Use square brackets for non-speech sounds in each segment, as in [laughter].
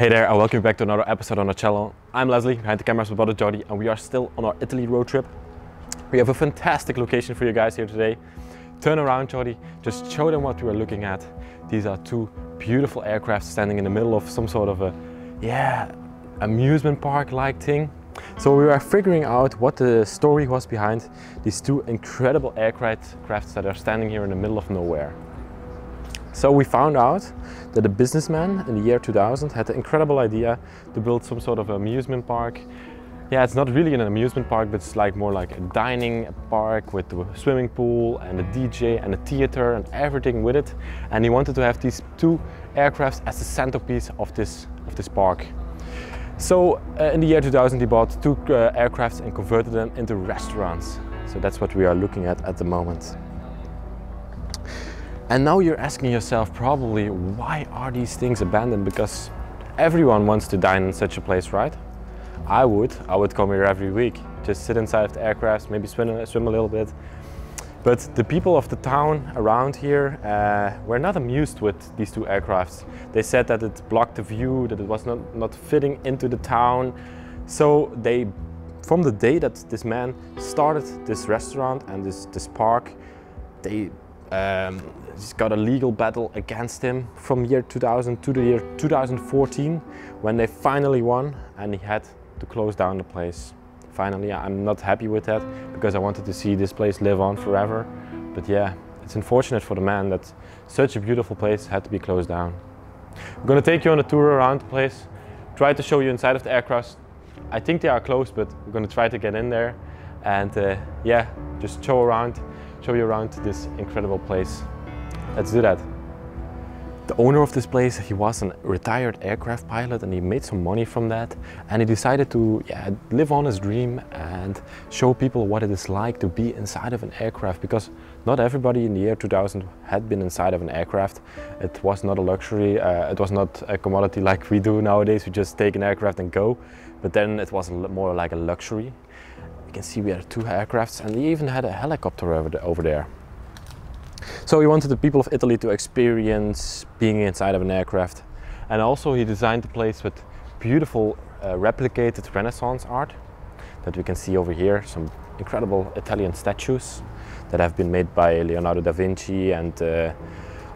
Hey there and welcome back to another episode on our channel. I'm Leslie, behind the cameras with Brother Jody and we are still on our Italy road trip. We have a fantastic location for you guys here today. Turn around Jody, just show them what we are looking at. These are two beautiful aircraft standing in the middle of some sort of a, yeah, amusement park like thing. So we were figuring out what the story was behind these two incredible aircrafts that are standing here in the middle of nowhere. So we found out that a businessman in the year 2000 had the incredible idea to build some sort of amusement park. Yeah, it's not really an amusement park, but it's like more like a dining park with a swimming pool and a DJ and a theater and everything with it. And he wanted to have these two aircrafts as the centerpiece of this, of this park. So uh, in the year 2000 he bought two uh, aircrafts and converted them into restaurants. So that's what we are looking at at the moment. And now you're asking yourself probably, why are these things abandoned? Because everyone wants to dine in such a place, right? I would. I would come here every week. Just sit inside of the aircraft, maybe swim, swim a little bit. But the people of the town around here uh, were not amused with these two aircrafts. They said that it blocked the view, that it was not, not fitting into the town. So they, from the day that this man started this restaurant and this, this park, they um, he's got a legal battle against him from year 2000 to the year 2014 when they finally won and he had to close down the place. Finally, I'm not happy with that because I wanted to see this place live on forever. But yeah, it's unfortunate for the man that such a beautiful place had to be closed down. I'm gonna take you on a tour around the place, try to show you inside of the aircraft. I think they are closed, but we're gonna try to get in there and uh, yeah, just show around show you around this incredible place. Let's do that. The owner of this place, he was a retired aircraft pilot and he made some money from that and he decided to yeah, live on his dream and show people what it is like to be inside of an aircraft because not everybody in the year 2000 had been inside of an aircraft. It was not a luxury, uh, it was not a commodity like we do nowadays, we just take an aircraft and go, but then it was more like a luxury. You can see we had two aircrafts and he even had a helicopter over, the, over there. So he wanted the people of Italy to experience being inside of an aircraft. And also he designed the place with beautiful uh, replicated Renaissance art that we can see over here. Some incredible Italian statues that have been made by Leonardo da Vinci and uh,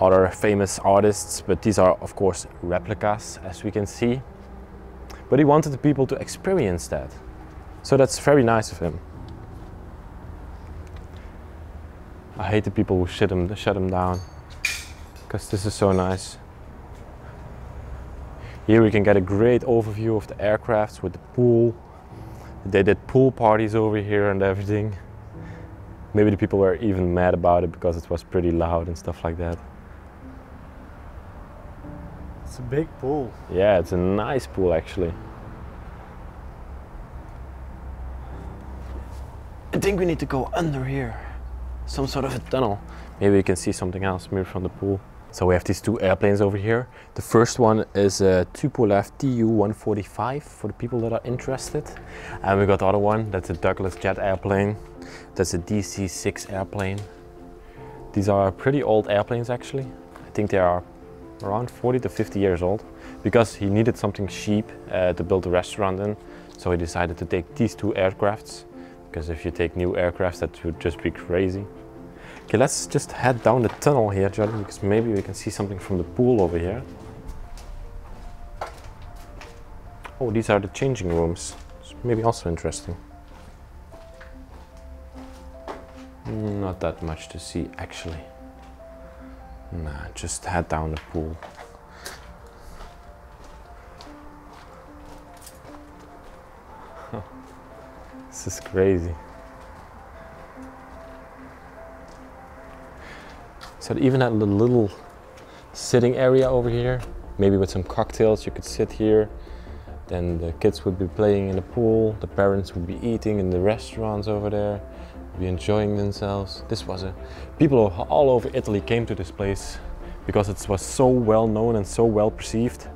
other famous artists. But these are of course replicas as we can see. But he wanted the people to experience that. So that's very nice of him. I hate the people who shut him, shut him down because this is so nice. Here we can get a great overview of the aircrafts with the pool. They did pool parties over here and everything. Maybe the people were even mad about it because it was pretty loud and stuff like that. It's a big pool. Yeah, it's a nice pool actually. Think we need to go under here. Some sort of a tunnel. Maybe we can see something else, maybe from the pool. So we have these two airplanes over here. The first one is a Tupolev Tu-145 for the people that are interested. And we got the other one, that's a Douglas jet airplane. That's a DC-6 airplane. These are pretty old airplanes actually. I think they are around 40 to 50 years old because he needed something cheap uh, to build a restaurant in. So he decided to take these two aircrafts because if you take new aircraft that would just be crazy. Okay, let's just head down the tunnel here, Jordan, because maybe we can see something from the pool over here. Oh, these are the changing rooms. It's maybe also interesting. Not that much to see, actually. Nah, just head down the pool. This is crazy. So even a little sitting area over here, maybe with some cocktails, you could sit here. Then the kids would be playing in the pool, the parents would be eating in the restaurants over there, be enjoying themselves. This was a people all over Italy came to this place because it was so well known and so well perceived.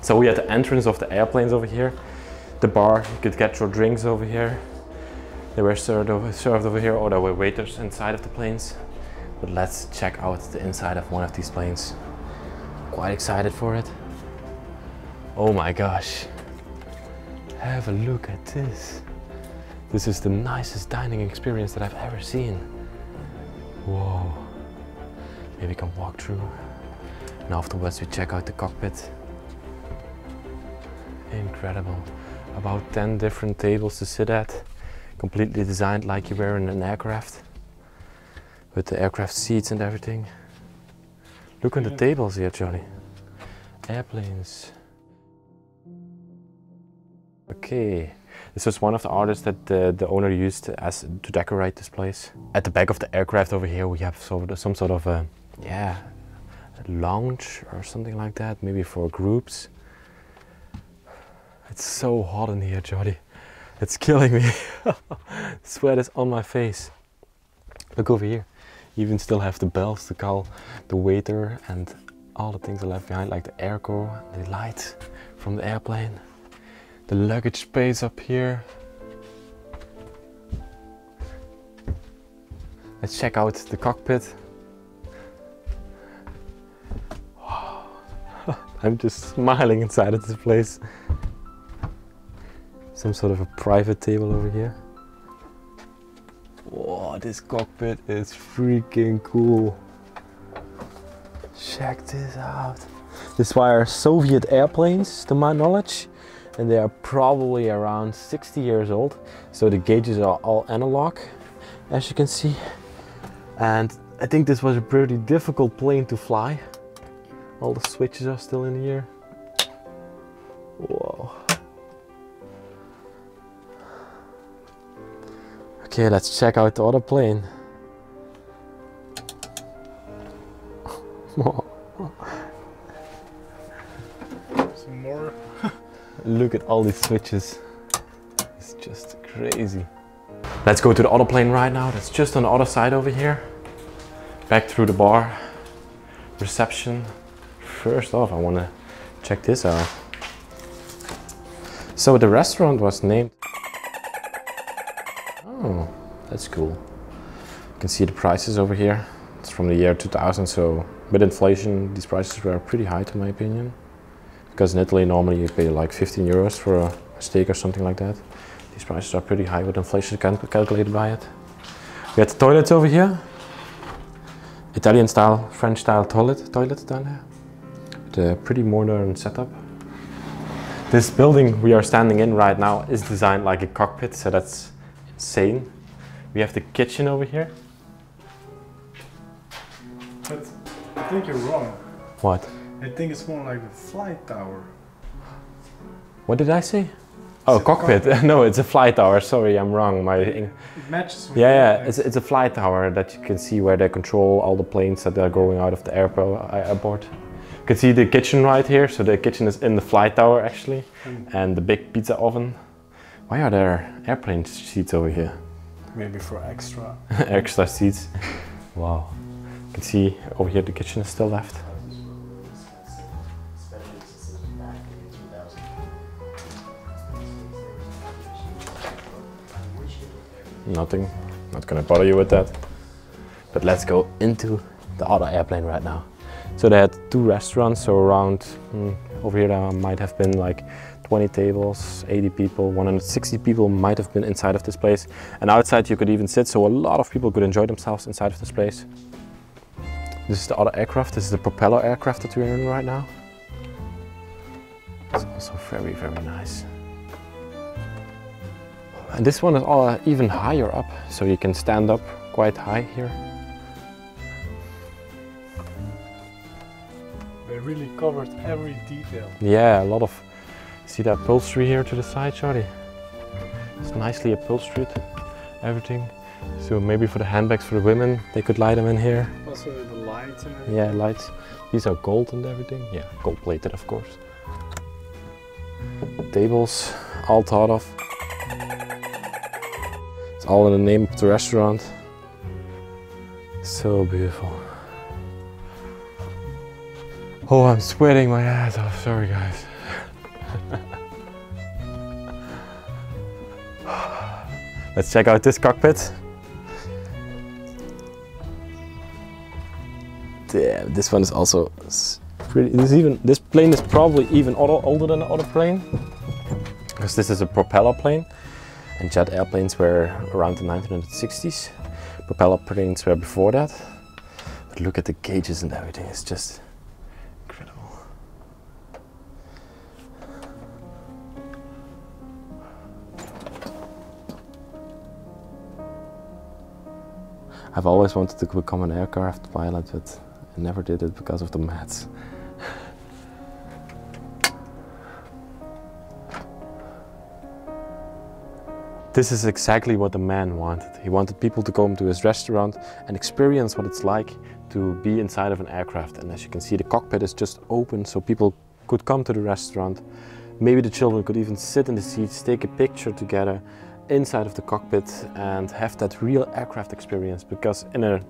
So we had the entrance of the airplanes over here the bar. You could get your drinks over here. They were served over, served over here, or there were waiters inside of the planes. But let's check out the inside of one of these planes. quite excited for it. Oh my gosh. Have a look at this. This is the nicest dining experience that I've ever seen. Whoa. Maybe we can walk through. And afterwards we check out the cockpit. Incredible. About 10 different tables to sit at. Completely designed like you were in an aircraft. With the aircraft seats and everything. Look at the tables here, Johnny. Airplanes. Okay, this was one of the artists that the, the owner used as to decorate this place. At the back of the aircraft over here, we have sort of, some sort of a yeah a lounge or something like that, maybe for groups. It's so hot in here, Jody. It's killing me. [laughs] Sweat is on my face. Look over here. You even still have the bells to call the waiter and all the things are left behind, like the airco, the lights from the airplane, the luggage space up here. Let's check out the cockpit. [sighs] I'm just smiling inside of this place. Some sort of a private table over here. Whoa, this cockpit is freaking cool. Check this out. These are Soviet airplanes, to my knowledge, and they are probably around 60 years old. So the gauges are all analog, as you can see. And I think this was a pretty difficult plane to fly. All the switches are still in here. Whoa. Okay, let's check out the other plane. Some more. [laughs] Look at all these switches. It's just crazy. Let's go to the other plane right now. That's just on the other side over here. Back through the bar. Reception. First off, I want to check this out. So the restaurant was named. Oh, that's cool. You can see the prices over here. It's from the year 2000, so with inflation, these prices were pretty high, to my opinion because in Italy normally you pay like 15 euros for a steak or something like that. These prices are pretty high with inflation cal- calculated by it. We have the toilets over here. Italian style, French style toilet, toilet down there. With a pretty modern setup. This building we are standing in right now is designed like a cockpit, so that's insane. We have the kitchen over here. But I think you're wrong. What? I think it's more like a flight tower. What did I say? Oh, a cockpit. [laughs] no, it's a flight tower. Sorry, I'm wrong. My It matches with Yeah, yeah, it's, it's a flight tower that you can see where they control all the planes that are going out of the airport. airport. You can see the kitchen right here, so the kitchen is in the flight tower actually, Mm. and the big pizza oven. Why are there airplane seats over here? Maybe for extra. [laughs] Extra seats. Wow. You can see over here the kitchen is still left. Especially since it was back in 2000. Nothing. Not gonna bother you with that. But let's go into the other airplane right now. So they had two restaurants, so around hmm, over here there might have been like 20 tables, 80 people, 160 people might have been inside of this place. And outside you could even sit, so a lot of people could enjoy themselves inside of this place. This is the other aircraft. This is the propeller aircraft that we're in right now. It's also very, very nice. And this one is all even higher up, so you can stand up quite high here. They really covered every detail. Yeah, a lot of. See that upholstery here to the side, Charlie? It's nicely upholstered, everything. So maybe for the handbags for the women, they could lie them in here. Also the lights and everything. Yeah, lights. These are gold and everything. Yeah, gold plated, of course. Tables, all thought of. It's all in the name of the restaurant. So beautiful. Oh, I'm sweating my ass off. Sorry, guys. Let's check out this cockpit. This one is also pretty. This even this plane is probably even older, older than the other plane because this is a propeller plane, and jet airplanes were around the 1960s. Propeller planes were before that. But look at the gauges and everything. It's just I've always wanted to become an aircraft pilot, but I never did it because of the maths. This is exactly what the man wanted. He wanted people to come to his restaurant and experience what it's like to be inside of an aircraft. And as you can see, the cockpit is just open so people could come to the restaurant. Maybe the children could even sit in the seats, take a picture together inside of the cockpit and have that real aircraft experience because in a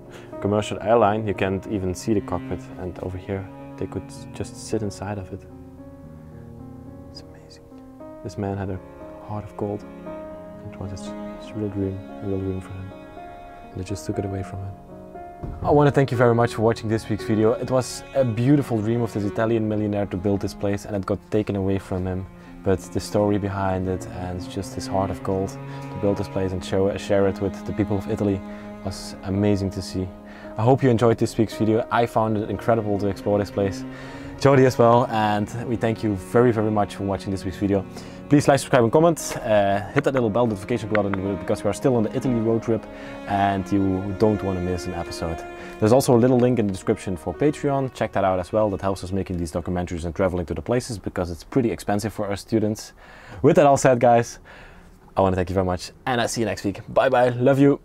commercial airline you can't even see the cockpit and over here they could just sit inside of it. It's amazing. This man had a heart of gold. It was his, his real dream, a real dream for him. And they just took it away from him. I want to thank you very much for watching this week's video. It was a beautiful dream of this Italian millionaire to build this place and it got taken away from him. But the story behind it and just his heart of gold to build this place and show, share it with the people of Italy was amazing to see. I hope you enjoyed this week's video. I found it incredible to explore this place. Jody as well and we thank you very very much for watching this week's video. Please like, subscribe and comment. Uh, hit that little bell notification button because we are still on the Italy road trip and you don't want to miss an episode. There's also a little link in the description for Patreon. Check that out as well. That helps us making these documentaries and traveling to the places because it's pretty expensive for our students. With that all said guys, I want to thank you very much and I'll see you next week. Bye bye. Love you.